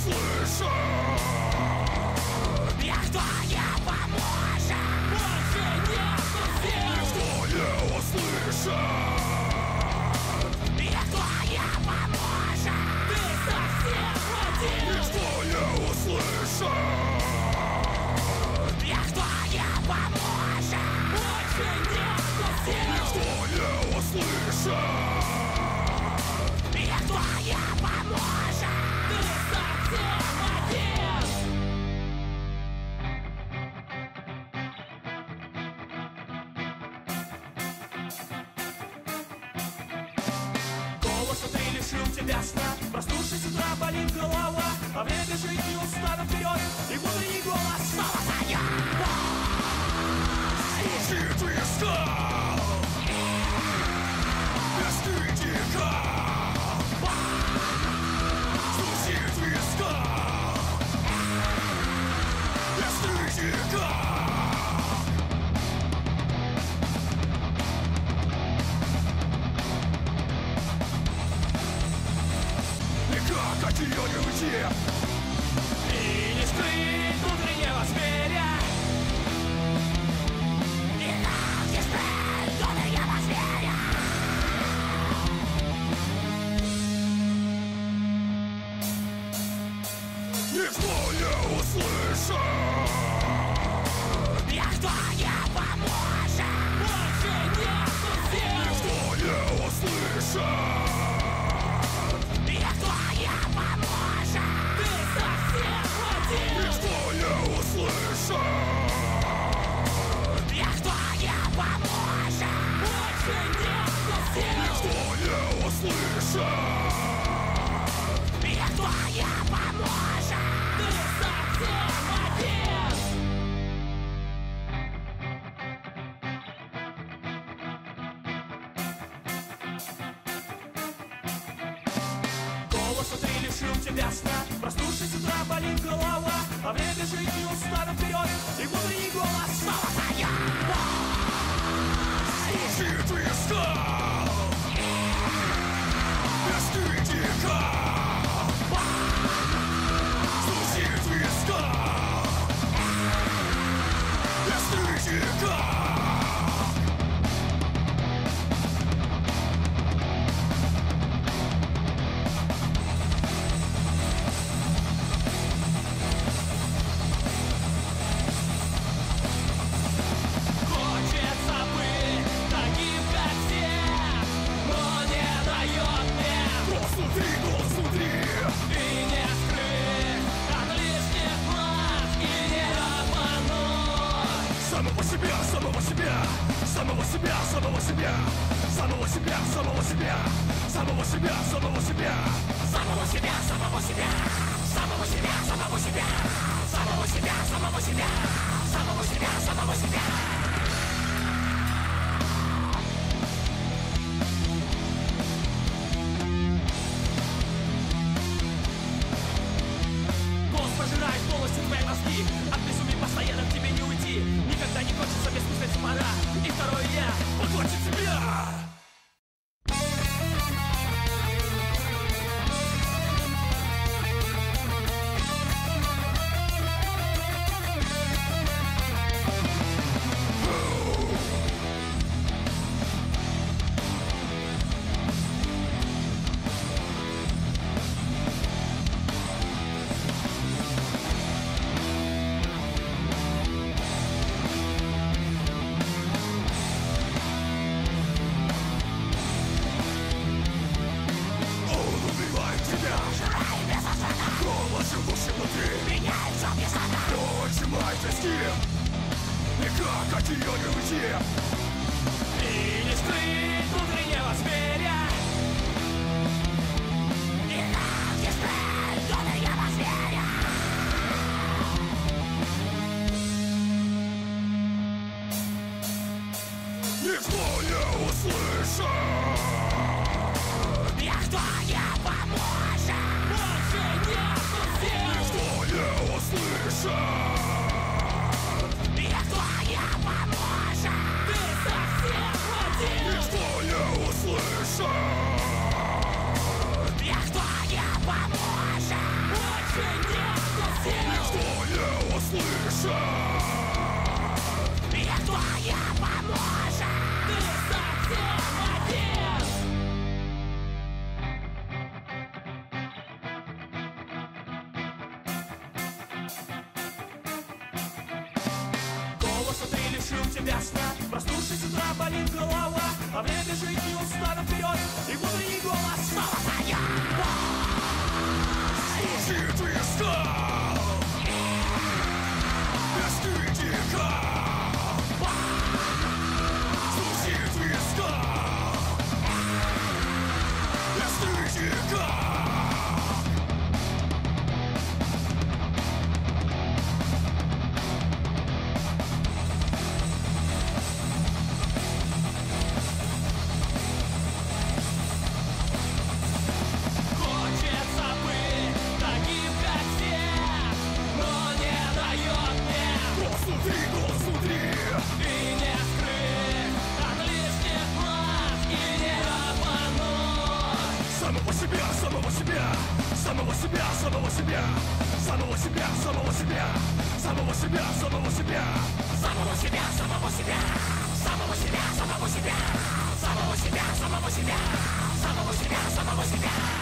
услышит Никто не поможет Больше сил Никто не услышит Никто не поможет Ты совсем один Никто не услышит Никто не поможет Больше сил Никто не услышит Голос ты лишил тебя сна. Проснувшись с болит голова. А время бежит неустанно вперед И внутренний голос снова зовет Звучит виска Бесстыдника Как от нее не уйти И не скрыть внутреннего зверя И нам не скрыть внутреннего зверя Никто не услышит Никто не поможет Больше сил Никто не услышит тебя сна Проснувшись утра болит голова. А время бежит неустанно вперед. И внутренний голос снова Звучит виска Бесстыдника самого себя Самого себя, самого себя Самого себя, самого себя Самого себя, самого себя Самого себя, самого себя Самого себя, самого себя Никто не услышит Никто не поможет Больше нету сил Никто не услышит Никто не поможет Ты совсем один Никто не Проснувшись с утра болит голова А время бежит неустанно вперед И внутренний голос снова зовет Слушай твиста Без критика себя Самого себя, самого себя Самого себя, самого себя Самого себя, самого себя Самого себя, самого себя Самого себя, самого себя Самого себя, самого себя